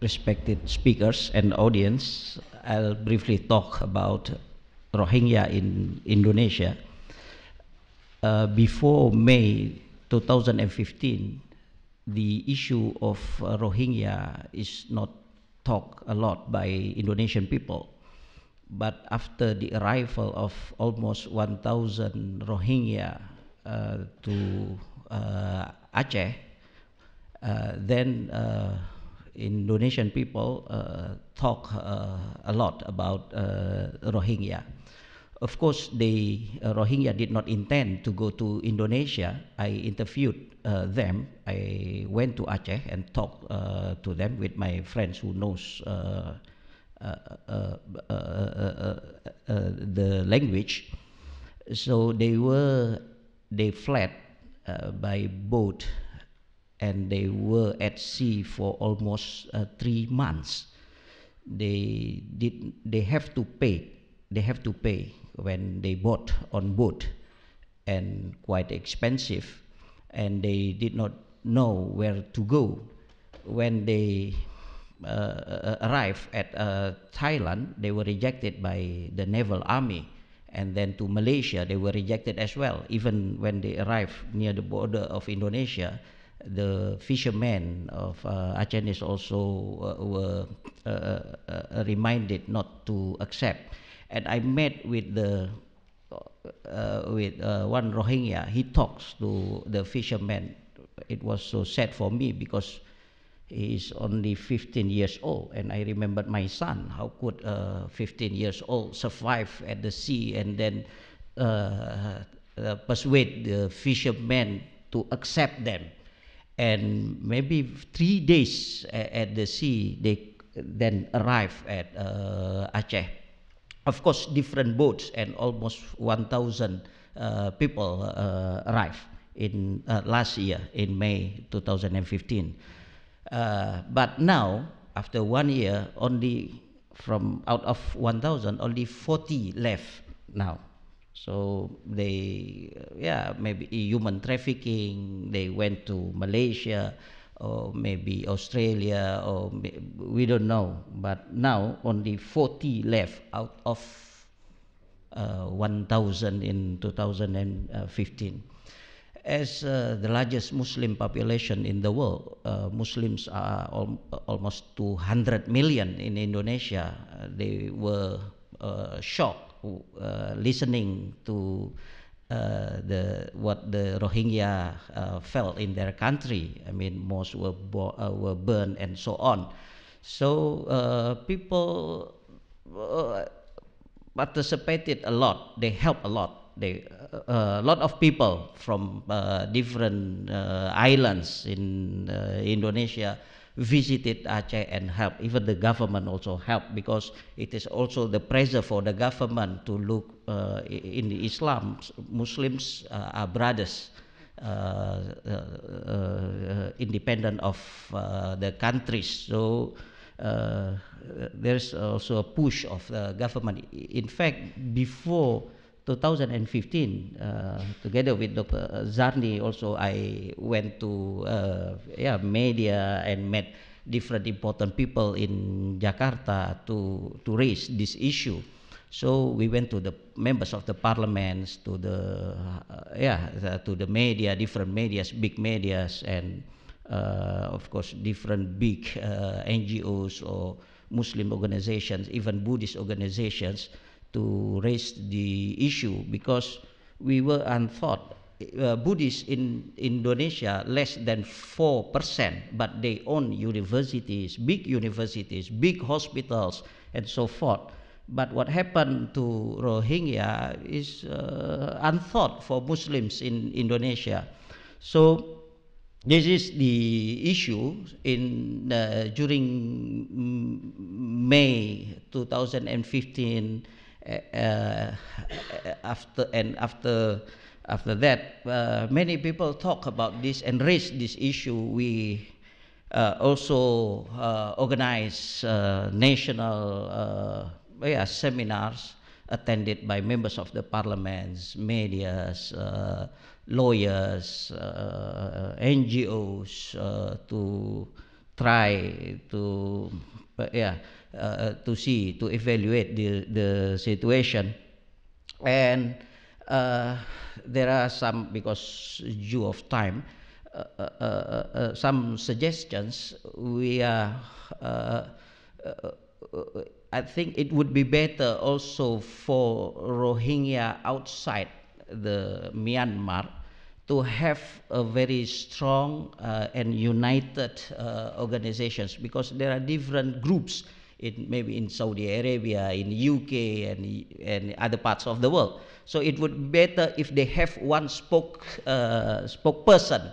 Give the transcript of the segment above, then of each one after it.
respected speakers and audience. I'll briefly talk about Rohingya in Indonesia. Uh, before May 2015, the issue of uh, Rohingya is not talked a lot by Indonesian people. But after the arrival of almost 1,000 Rohingya uh, to uh, Aceh, uh, then uh, Indonesian people uh, talk uh, a lot about uh, Rohingya. Of course, the uh, Rohingya did not intend to go to Indonesia. I interviewed uh, them. I went to Aceh and talked uh, to them with my friends who knows uh, the language. So they were they fled by boat and they were at sea for almost three months. They did they have to pay they have to pay when they bought on boat and quite expensive. And they did not know where to go when they uh, arrived at uh, Thailand. They were rejected by the naval army and then to Malaysia. They were rejected as well even when they arrived near the border of Indonesia the fishermen of uh, Aceh also uh, were uh, uh, reminded not to accept and I met with the uh, with uh, one Rohingya. He talks to the fishermen. It was so sad for me because he is only 15 years old, and I remembered my son. How could a 15 years old survive at the sea and then uh, uh persuade the fishermen to accept them? And maybe three days at the sea, they then arrive at uh, Aceh of course, different boats and almost 1,000 uh, people uh, arrived in uh, last year in May 2015. Uh, but now, after one year, only from out of 1,000, only 40 left now. So they, yeah, maybe human trafficking. They went to Malaysia or maybe Australia, or we don't know. But now only 40 left out of uh, 1,000 in 2015. As uh, the largest Muslim population in the world, uh, Muslims are al almost 200 million in Indonesia. They were uh, shocked uh, listening to uh, the what the Rohingya uh, felt in their country. I mean, most were bo- uh, were burned and so on. So uh, people uh, participated a lot. They helped a lot. They a lot of people from different islands in Indonesia visited Aceh and helped. Even the government also helped because it is also the pressure for the government to look uh, in Islam. Muslims uh, are brothers. Uh, uh, uh independent of uh, the countries, so there's also a push of the government. In fact, before 2015 uh, together with Dr. Zarni also I went to uh, yeah media and met different important people in Jakarta to to raise this issue so we went to the members of the parliaments to the uh, yeah the, to the media different medias big medias and uh, of course different big uh, NGOs or Muslim organizations even Buddhist organizations to raise the issue because we were unthought. Uh, Buddhists in Indonesia less than 4%, but they own universities, big universities, big hospitals, and so forth. But what happened to Rohingya is uh, unthought for Muslims in Indonesia. So this is the issue in uh, during May 2015 uh, after and after after that, uh, many people talk about this and raise this issue. We uh, also uh, organize uh, national uh, yeah, seminars attended by members of the parliaments, medias, lawyers, NGOs to try to, yeah, to see, to evaluate the, the situation. And there are some, because due of time, uh, uh, uh, some suggestions. We are, I think it would be better also for Rohingya outside the Myanmar to have a very strong uh, and united uh, organizations because there are different groups in maybe in Saudi Arabia, in UK, and and other parts of the world. So it would be better if they have one spoke uh, spokesperson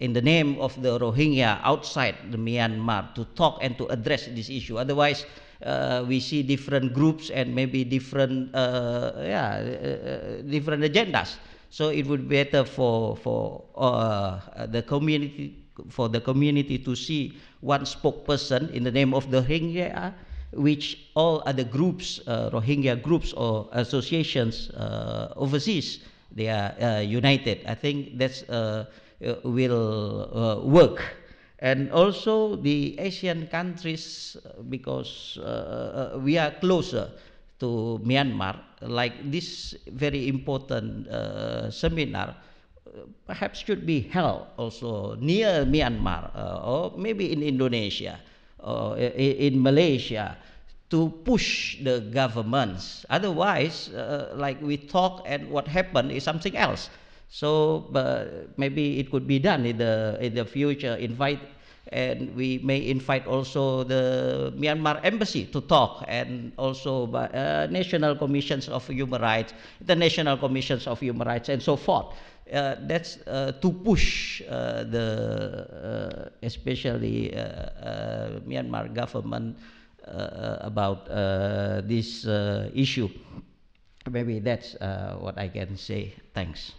in the name of the Rohingya outside the Myanmar to talk and to address this issue. Otherwise, uh, we see different groups and maybe different, uh, yeah, uh, different agendas. So it would be better for for uh, the community for the community to see one spokesperson in the name of the Rohingya, which all other groups, uh, Rohingya groups or associations uh, overseas, they are united. I think that's uh, will uh, work. And also the ASEAN countries, uh, because we are closer to Myanmar, like this very important seminar, perhaps should be held also near Myanmar uh, or maybe in Indonesia or in, Malaysia to push the governments. Otherwise, uh, like we talk and what happened is something else. So maybe it could be done in the in the future. Invite and we may invite also the Myanmar embassy to talk, and also by, uh, national commissions of human rights, the national commissions of human rights, and so forth. Uh, that's uh, to push uh, the uh, especially uh, Myanmar government about this issue. Maybe that's what I can say. Thanks.